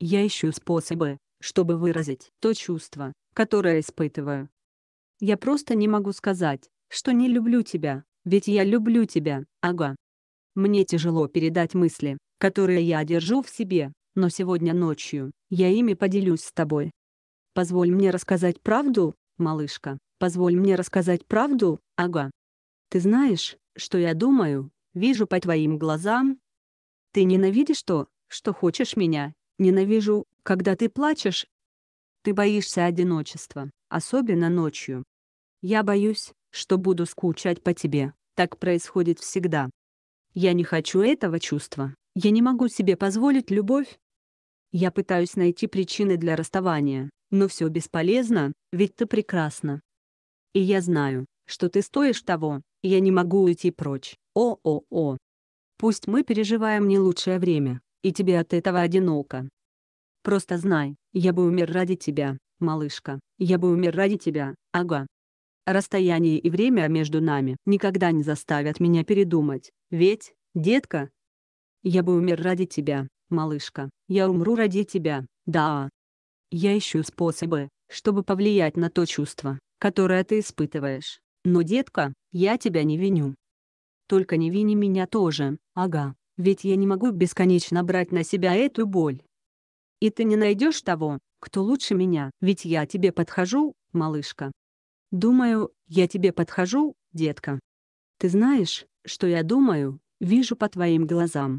Я ищу способы, чтобы выразить то чувство, которое испытываю. Я просто не могу сказать, что не люблю тебя, ведь я люблю тебя, ага. Мне тяжело передать мысли, которые я держу в себе, но сегодня ночью я ими поделюсь с тобой. Позволь мне рассказать правду, малышка, позволь мне рассказать правду, ага. Ты знаешь, что я думаю, вижу по твоим глазам? Ты ненавидишь то, что хочешь меня, Ненавижу, когда ты плачешь. Ты боишься одиночества, особенно ночью. Я боюсь, что буду скучать по тебе. Так происходит всегда. Я не хочу этого чувства. Я не могу себе позволить любовь. Я пытаюсь найти причины для расставания, но все бесполезно, ведь ты прекрасна. И я знаю, что ты стоишь того, я не могу уйти прочь. О-о-о. Пусть мы переживаем не лучшее время, и тебе от этого одиноко. Просто знай, я бы умер ради тебя, малышка, я бы умер ради тебя, ага. Расстояние и время между нами никогда не заставят меня передумать, ведь, детка, я бы умер ради тебя, малышка, я умру ради тебя, да. Я ищу способы, чтобы повлиять на то чувство, которое ты испытываешь. Но, детка, я тебя не виню. Только не вини меня тоже, ага. Ведь я не могу бесконечно брать на себя эту боль. И ты не найдешь того, кто лучше меня, ведь я тебе подхожу, малышка. Думаю, я тебе подхожу, детка. Ты знаешь, что я думаю, вижу по твоим глазам.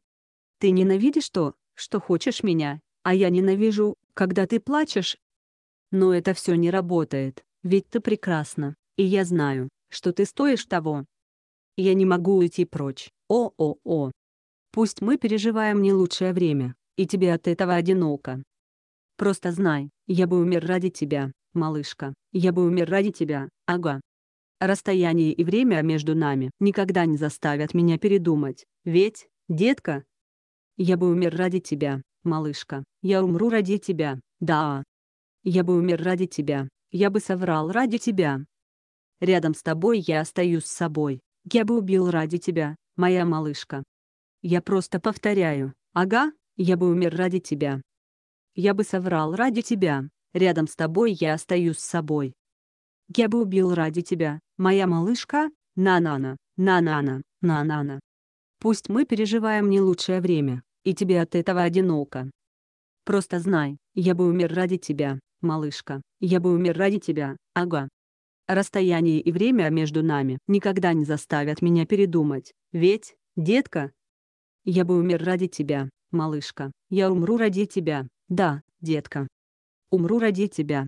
Ты ненавидишь то, что хочешь меня, а я ненавижу, когда ты плачешь. Но это все не работает, ведь ты прекрасна, и я знаю, что ты стоишь того. Я не могу уйти прочь. О-о-о. Пусть мы переживаем не лучшее время, и тебе от этого одиноко. Просто знай, я бы умер ради тебя, малышка, я бы умер ради тебя, ага. Расстояние и время между нами никогда не заставят меня передумать, ведь, детка, я бы умер ради тебя, малышка, я умру ради тебя, да. Я бы умер ради тебя, я бы соврал ради тебя. Рядом с тобой я остаюсь с собой, я бы убил ради тебя, моя малышка. Я просто повторяю. Ага, я бы умер ради тебя. Я бы соврал ради тебя. Рядом с тобой я остаюсь с собой. Я бы убил ради тебя, моя малышка, на-на-на, на-на-на, на-на-на. Пусть мы переживаем не лучшее время, и тебе от этого одиноко. Просто знай, я бы умер ради тебя, малышка, я бы умер ради тебя, ага. Расстояние и время между нами никогда не заставят меня передумать, ведь, детка, я бы умер ради тебя, малышка. Я умру ради тебя. Да, детка. Умру ради тебя.